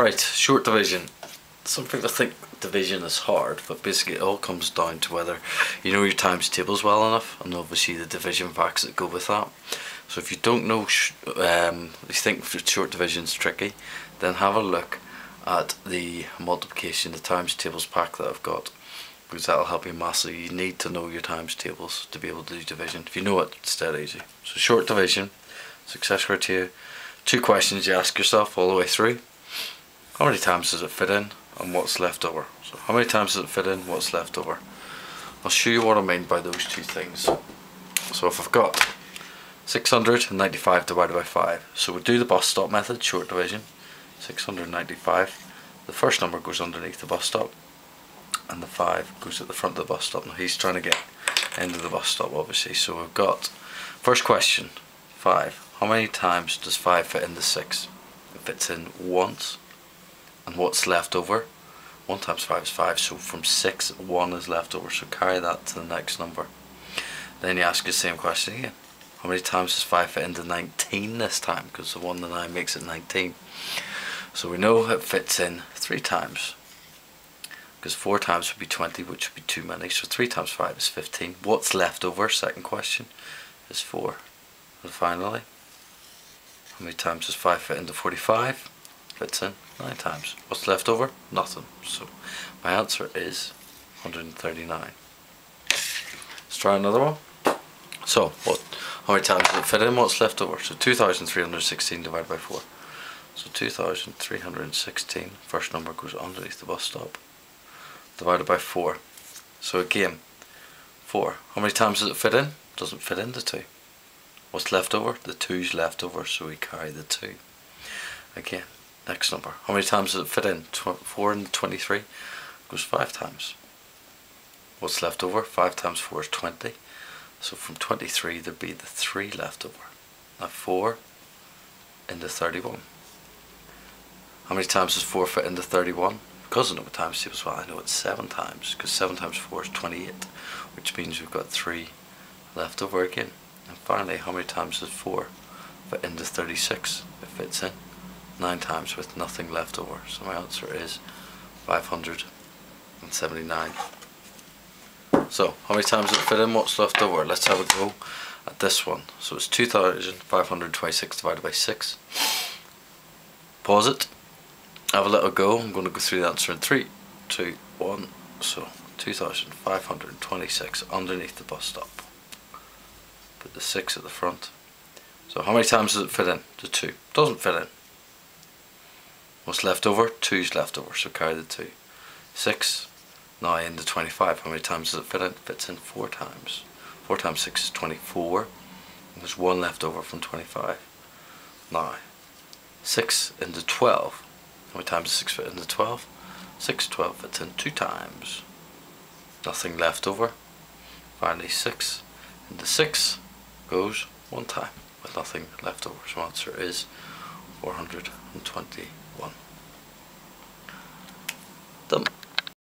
Right, short division. Some people think division is hard, but basically it all comes down to whether you know your times tables well enough, and obviously the division facts that go with that. So if you don't know, um, you think short division is tricky, then have a look at the multiplication, the times tables pack that I've got, because that'll help you massively. You need to know your times tables to be able to do division. If you know it, it's dead easy. So short division, success criteria, two questions you ask yourself all the way through. How many times does it fit in and what's left over? So how many times does it fit in, what's left over? I'll show you what I mean by those two things. So if I've got 695 divided by 5, so we do the bus stop method, short division, 695. The first number goes underneath the bus stop and the 5 goes at the front of the bus stop. Now he's trying to get into the bus stop obviously, so we've got, first question, 5. How many times does 5 fit in the 6? It fits in once and what's left over? 1 times 5 is 5 so from 6 1 is left over. So carry that to the next number. Then you ask the same question again. How many times does 5 fit into 19 this time? Because the 1 and 9 makes it 19 so we know it fits in 3 times. Because 4 times would be 20 which would be too many. So 3 times 5 is 15 what's left over? Second question is 4 and finally how many times does 5 fit into 45 fits in nine times. What's left over? Nothing. So my answer is 139. Let's try another one. So what? How many times does it fit in? What's left over? So 2,316 divided by 4. So 2,316, first number goes underneath the bus stop, divided by 4. So again, 4. How many times does it fit in? Doesn't fit into 2. What's left over? The 2's left over, so we carry the 2. Again, next number. How many times does it fit in? Tw 4 and 23 goes 5 times. What's left over? 5 times 4 is 20. So from 23 there'd be the 3 left over. Now 4 into 31. How many times does 4 fit into 31? Because I know what times tables well, I know it's 7 times. Because 7 times 4 is 28. Which means we've got 3 left over again. And finally, how many times does 4 fit into 36? It fits in. 9 times with nothing left over. So my answer is 579. So, how many times does it fit in? What's left over? Let's have a go at this one. So it's 2,526 divided by 6. Pause it. Have a little go. I'm going to go through the answer in 3, 2, 1. So, 2,526 underneath the bus stop. Put the 6 at the front. So how many times does it fit in? The 2. Doesn't fit in. What's left over? Two's left over, so carry the two. Six, now into 25. How many times does it fit in? It fits in four times. Four times six is 24. And there's one left over from 25. Now, six into 12. How many times does six fit into 12? Six, 12 fits in two times. Nothing left over. Finally, six into six goes one time with nothing left over. So answer is one. Dump.